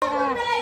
啊